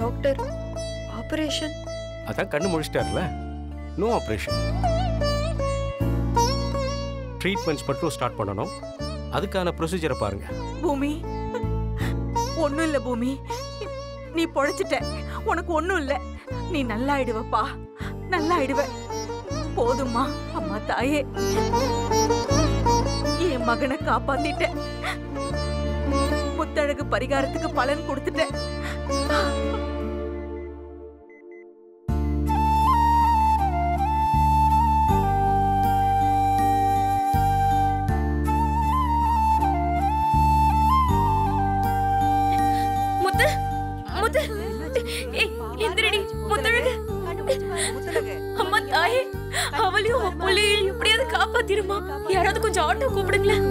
Doctor operation? அதான் கண்ணு முழிச்சிட்டார்ல நோ ஆப்ரேஷன் ட்ரீட்மெண்ட்ஸ் மட்டும் ஸ்டார்ட் பண்ணணும். அதுக்கான ப்ரொசீஜரை பாருங்க. பூமி ஒண்ணும் இல்ல பூமி. நீ பொழைச்சிட்ட. உனக்கு ஒண்ணும் இல்ல. நீ நல்லா ஆயிடுவப்பா நல்லா ஆயிடுவ போதும்மா அம்மா தாயே. என் மகனை காப்பாத்திட்ட. முத்தழகு பரிகாரத்துக்கு பலன் கொடுத்துட்ட. முத்து ஏய் எந்திரடி முத்தழகு அம்மா தாயே அவளையும் புள்ளையும் எப்படியாவது காப்பாத்திருமா யாராவது கொஞ்சம் ஆட்டோ கூப்பிடுங்களேன்